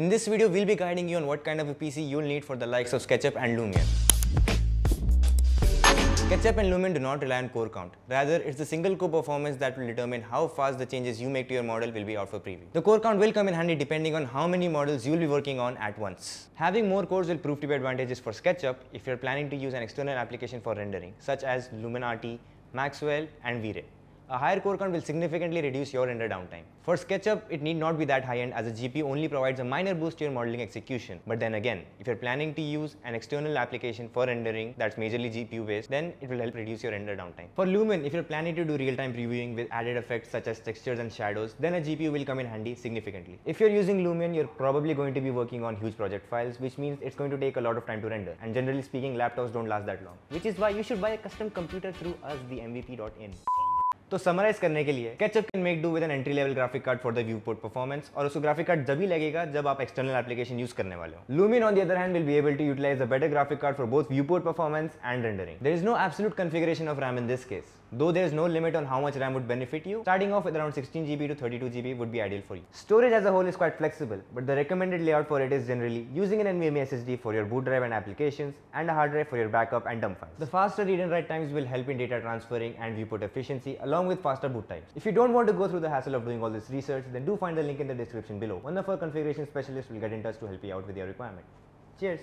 In this video, we'll be guiding you on what kind of a PC you'll need for the likes of SketchUp and Lumion. SketchUp and Lumion do not rely on core count. Rather, it's the single core performance that will determine how fast the changes you make to your model will be out for preview. The core count will come in handy depending on how many models you'll be working on at once. Having more cores will prove to be advantages for SketchUp if you're planning to use an external application for rendering, such as Luminati, Maxwell, and V-Ray. A higher core count will significantly reduce your render downtime. For SketchUp, it need not be that high end as a GPU only provides a minor boost to your modeling execution. But then again, if you're planning to use an external application for rendering that's majorly GPU based, then it will help reduce your render downtime. For Lumion, if you're planning to do real-time previewing with added effects such as textures and shadows, then a GPU will come in handy significantly. If you're using Lumion, you're probably going to be working on huge project files, which means it's going to take a lot of time to render. And generally speaking, laptops don't last that long. Which is why you should buy a custom computer through us, the MVP.in. तो summarise करने के लिए catch up can make do with an entry level graphic card for the viewport performance और उसको graphic card जब ही लगेगा, जब आप एक्सटर्नल एप्लीकेशन यूज़ करने वाले हो। Lumion on the other hand will be able to utilise a better graphic card for both viewport performance and rendering there is no absolute configuration of RAM in this case though there is no limit on how much RAM would benefit you starting off around sixteen G GB to thirty two GB would be ideal for you storage as well is quite flexible but the recommended layout for it is generally using an NVM S S D for your boot drive and application and hard drive for your backup and dump file the faster read and write times will help in data transferring and viewport efficiency along with faster boot times. If you don't want to go through the hassle of doing all this research, then do find the link in the description below. One of our configuration specialists will get in touch to help you out with your requirement. Cheers!